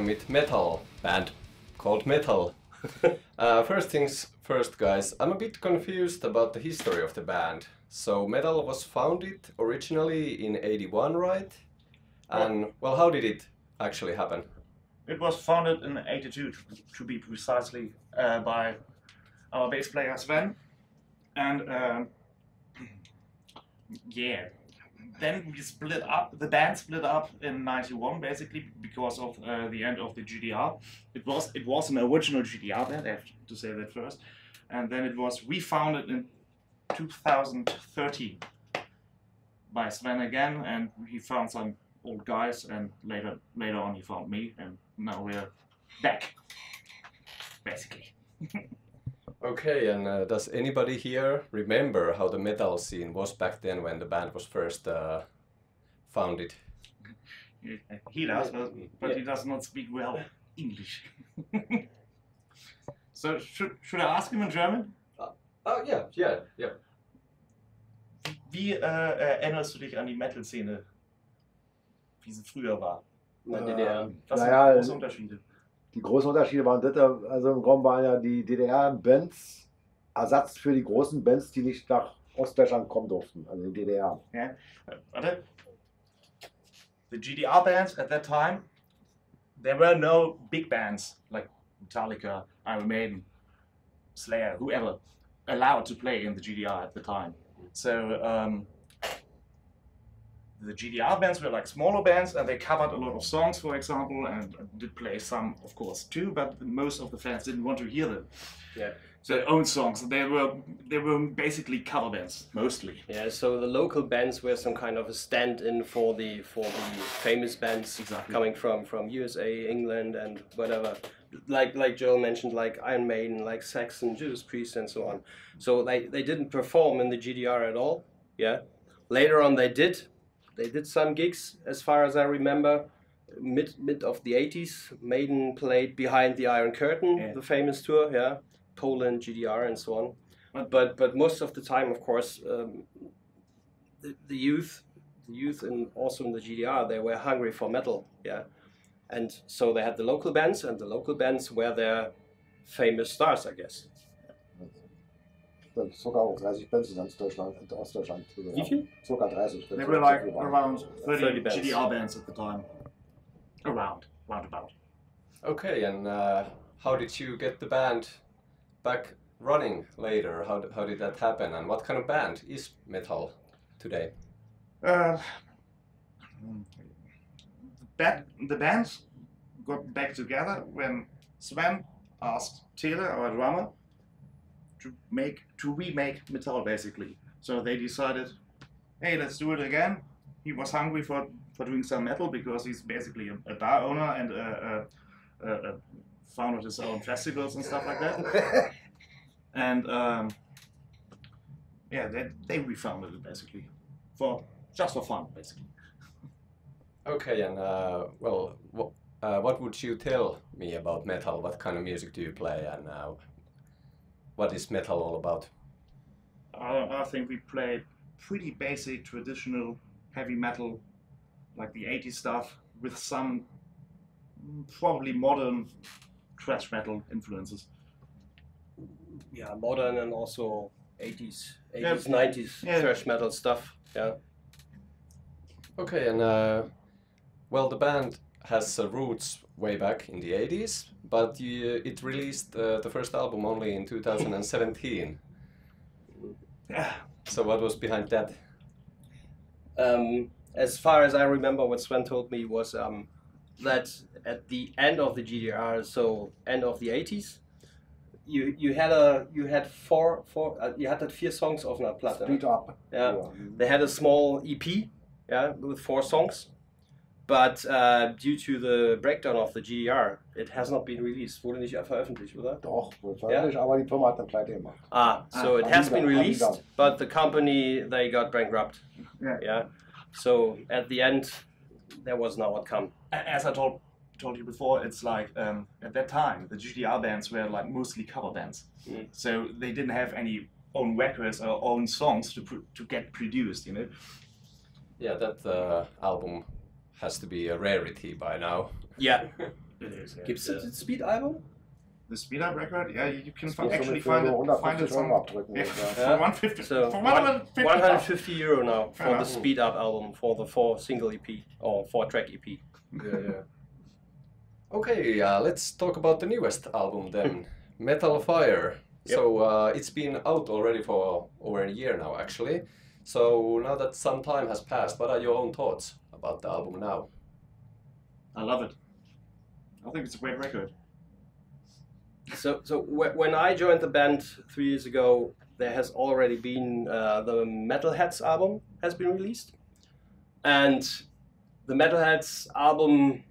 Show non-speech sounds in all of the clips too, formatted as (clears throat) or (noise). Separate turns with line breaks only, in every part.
I'm with Metal band called Metall. (laughs) uh, first things first, guys. I'm a bit confused about the history of the band. So Metall was founded originally in '81, right? And well, how did it actually happen?
It was founded in '82, to, to be precisely, uh, by our bass player Sven, and um, (clears throat) yeah, then we split up. The band split up in '91, basically because of uh, the end of the GDR. It was it was an original GDR band. I have to say that first, and then it was refounded in 2013 by Sven again, and he found some old guys, and later later on he found me, and now we're back, basically. (laughs)
Okay, and uh, does anybody here remember how the metal scene was back then when the band was first uh, founded? (laughs)
He does, but, but he does not speak well English. (laughs) so should should I ask him in German?
Oh yeah, yeah, yeah.
Wie äh, erinnerst du dich an die Metal-Szene, wie sie früher war?
In der DDR.
Was sind die großen Unterschiede?
Die großen Unterschiede waren also im Grunde waren ja die DDR-Bands Ersatz für die großen Bands, die nicht nach Ostdeutschland kommen durften, also die DDR.
Yeah. Warte. The GDR bands at that time, there were no big bands like Metallica, Iron Maiden, Slayer, whoever, allowed to play in the GDR at the time. So um, the GDR bands were like smaller bands, and they covered a lot of songs, for example, and did play some, of course, too. But most of the fans didn't want to hear them.
Yeah.
Their own songs. They were they were basically cover bands mostly.
Yeah, so the local bands were some kind of a stand-in for the for the famous bands
Exactly.
coming from from USA, England, and whatever. Like like Joel mentioned, like Iron Maiden, like Saxon, Judas Priest, and so on. So they they didn't perform in the GDR at all. Yeah. Later on, they did. They did some gigs, as far as I remember. Mid mid of the 80s, Maiden played behind the Iron Curtain,
Yeah.
the famous tour. Yeah. Poland, GDR, and so on.
But-
But but most of the time, of course, um, the, the youth, the youth, and also in the GDR, they were hungry for metal. Yeah, and so they had the local bands, and the local bands were their famous stars, I guess.
Das sogar auch 30 Bands in ganz Deutschland, in Ostdeutschland.
Wie viel?
Sogar 30.
There were like around 30,
30 bands.
GDR bands at the time. Around, roundabout.
Okay, and uh, how did you get the band back running later? How, how did that happen? And what kind of band is Metall today?
Uh, the, ba- the bands got back together when Sven asked Taylor, our drummer, to make to remake Metall basically. So they decided, hey, let's do it again. He was hungry for, for doing some metal because he's basically a, a bar owner and a, a, a, founded his own festivals and stuff like that. (laughs) and um, yeah, they, they refounded it basically for just for fun, basically.
Okay, and uh, well, uh, what would you tell me about metal? What kind of music do you play, and uh, what is metal all about?
I, I think we play pretty basic, traditional heavy metal, like the 80s stuff, with some probably modern thrash metal influences.
Yeah, modern and also 80s, 80s,
Yeah.
90s
Yeah.
thrash metal stuff. Yeah.
Okay, and uh, well, the band has uh, roots way back in the 80s, but you, it released uh, the first album only in 2017. (sighs) So what was behind that?
Um, as far as I remember, what Sven told me was um, that at the end of the GDR, so end of the 80s, you you had a you had four four uh, you had that vier songs auf einer Platte.
Split up.
Yeah.
Ja.
They had a small EP, yeah, with four songs, but uh, due to the breakdown of the GDR, it has not been released. Wurde nicht veröffentlicht, oder?
Doch, wohl veröffentlicht, aber die Firma hat dann pleite gemacht.
Ah, so
Ah,
it has been released,
Amiga.
but the company they got bankrupt.
Yeah.
Yeah. So at the end, there was no outcome.
A- As I told told you before, it's like um, at that time the GDR bands were like mostly cover bands,
Mm.
so they didn't have any own records or own songs to pr- to get produced. You know.
Yeah, that uh, album has to be a rarity by now.
Yeah. (laughs)
It is. Yeah.
Gibt's das Speed Album?
The speed up record, yeah, you can find, actually find it, find it
150 Euro abdrücken.
yeah,
oder?
for 150,
So
for 150
150 euro now for
Yeah.
the Speed Up album for the four single EP or four track EP.
Yeah, yeah. Okay, uh, let's talk about the newest album then, Metal Fire. So uh, it's been out already for over a year now, actually. So now that some time has passed, what are your own thoughts about the album now?
I love it. I think it's a great record.
So, so when I joined the band three years ago, there has already been uh, the Metalheads album has been released, and the Metalheads album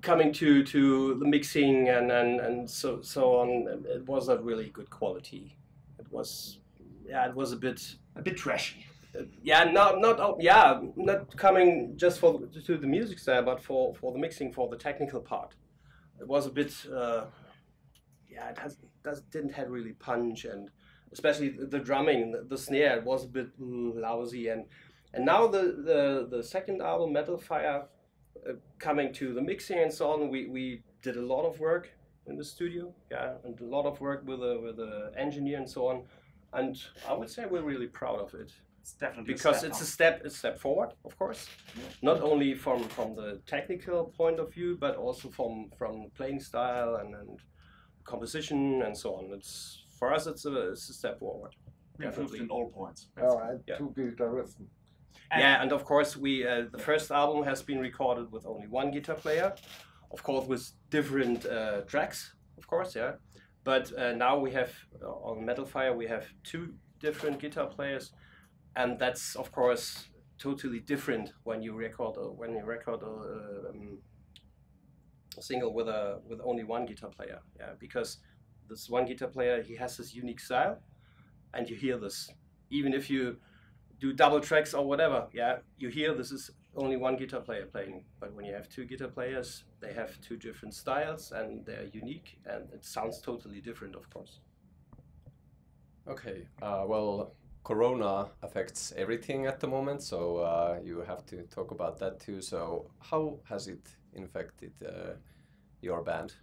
coming to to the mixing and and, and so so on, it was a really good quality. It was, yeah, it was a bit
A bit trashy.
yeah, not not oh, yeah, not coming just for to the music style, but for for the mixing, for the technical part. It was a bit, uh, yeah, it has does didn't have really punch, and especially the, the drumming, the, the snare, it was a bit mm, lousy, and and now the the the second album, Metal Fire, uh, coming to the mixing and so on, we we did a lot of work in the studio, yeah, and a lot of work with the with the engineer and so on, and I would say we're really proud of it
It's definitely
because
step
it's a step a step forward of course not only from from the technical point of view but also from from playing style and, and composition and so on it's for us it's a, it's a step forward
improved
definitely.
in all points.
Ja, ein
Yeah.
two Gitarristen.
And-
yeah and of course we uh, the first album has been recorded with only one guitar player of course with different uh, tracks of course yeah but uh, now we have uh, on metal fire we have two different guitar players and that's of course totally different when you record a, when you record a, um, a single with a with only one guitar player yeah because this one guitar player he has his unique style and you hear this. Even if you do double tracks or whatever yeah you hear this is only one guitar player playing but when you have two guitar players they have two different styles and they're unique and it sounds totally different of course
Okay, uh, well, Corona affects everything at the moment, so uh, you have to talk about that too. So, how has it infected uh, your band?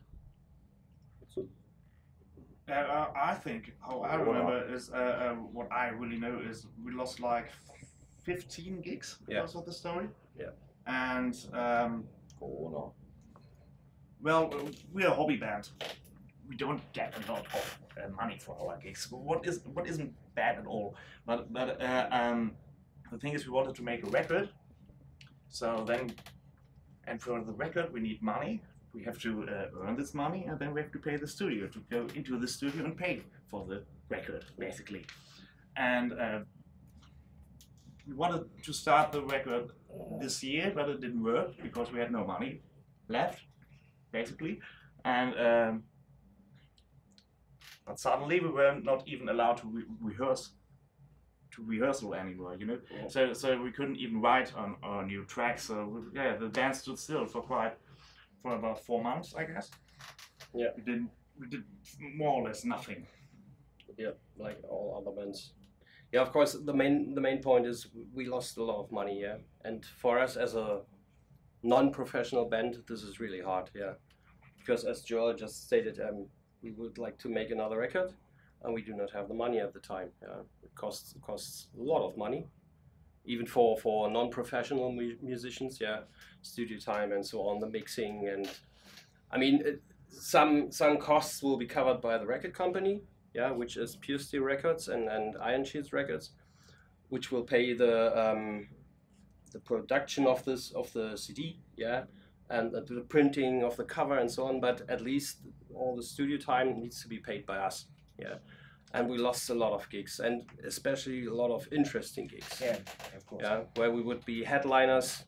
Uh, uh, I think how I remember is uh, uh, what I really know is we lost like 15 gigs
Yeah.
because of the story.
Yeah.
And um,
Corona.
well, we're a hobby band. We don't get a lot of uh, money for our gigs. What is what isn't bad at all. But but uh, um, the thing is, we wanted to make a record. So then, and for the record, we need money. We have to uh, earn this money, and then we have to pay the studio to go into the studio and pay for the record, basically. And uh, we wanted to start the record this year, but it didn't work because we had no money left, basically. And um, but suddenly we were not even allowed to re- rehearse to rehearsal anymore, you know.
Yeah.
So so we couldn't even write on our new tracks. So we- yeah, the band stood still for quite for about four months, I guess.
Yeah.
We didn't we did more or less nothing.
yeah like all other bands yeah of course the main the main point is we lost a lot of money yeah. And for us as a non-professional band this is really hard yeah. Because as joel just stated um, we would like to make another record and we do not have the money at the time yeah. It costs it costs a lot of money even for for non-professional mu- musicians yeah. Studio time and so on the mixing and i mean it, some some costs will be covered by the record company yeah, which is Pure Steel Records and, and Iron Shields Records, which will pay the um, the production of this of the CD, yeah, and the, the printing of the cover and so on. But at least all the studio time needs to be paid by us, yeah. And we lost a lot of gigs, and especially a lot of interesting gigs,
Yeah, of course.
yeah, where we would be headliners,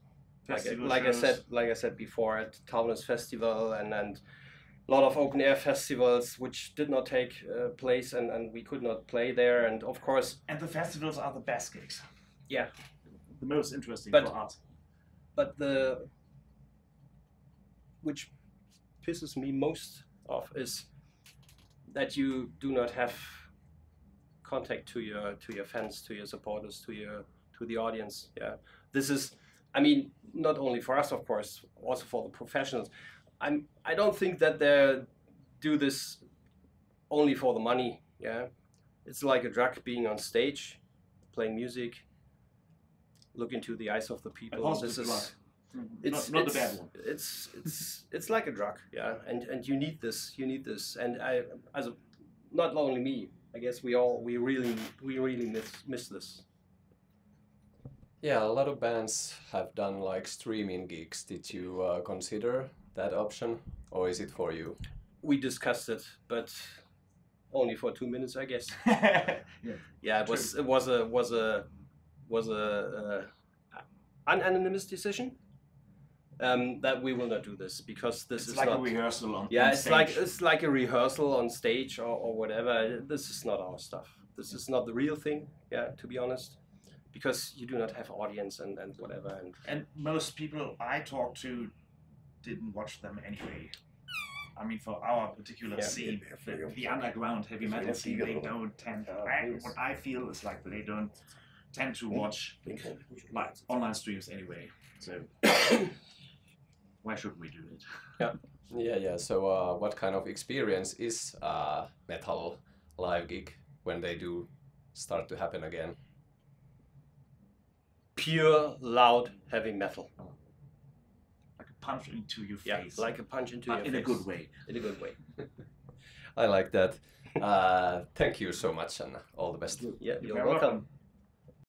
like,
Festival
like I said, like I said before, at Taunus Festival and and a lot of open air festivals which did not take uh, place and, and we could not play there and of course
And the festivals are the best gigs.
Yeah.
The most interesting
But-
for us.
but the which pisses me most off is that you do not have contact to your to your fans to your supporters to your to the audience yeah this is i mean not only for us of course also for the professionals I'm I don't think that they do this only for the money. Yeah, it's like a drug being on stage, playing music. Look into the eyes of the people.
positive
This
drug.
is
Not, not the
it's,
bad one.
It's it's it's like a drug, yeah, and and you need this, you need this, and I as a, not only me, I guess we all we really we really miss miss this.
Yeah, a lot of bands have done like streaming gigs. Did you uh, consider that option, or is it for you?
We discussed it, but only for two minutes, I guess. (laughs)
yeah.
Yeah, it was it was a was a was a uh, an anonymous decision. Um, that we will not do this because this
It's
is
like
not.
a rehearsal on
yeah,
on
it's like it's like a rehearsal on stage or, or whatever. This is not our stuff. This is not the real thing. Yeah, to be honest, because you do not have audience and, and whatever. And
And most people I talk to didn't watch them anyway. I mean, for our particular
Yeah.
scene, the, the underground heavy metal scene, they don't tend. I, what I feel is like they don't tend to watch like online streams anyway. So (coughs) why should we do it?
Yeah, yeah. Yeah. So, uh, what kind of experience is uh, metal live gig when they do start to happen again?
pure loud heavy metal.
Like a punch into your
Yeah,
face,
like a punch into
but
your
in
face.
In a good way.
In a good way. (laughs)
I like that. Uh, thank you so much, and all the best.
Yeah,
You're
you're welcome.
welcome.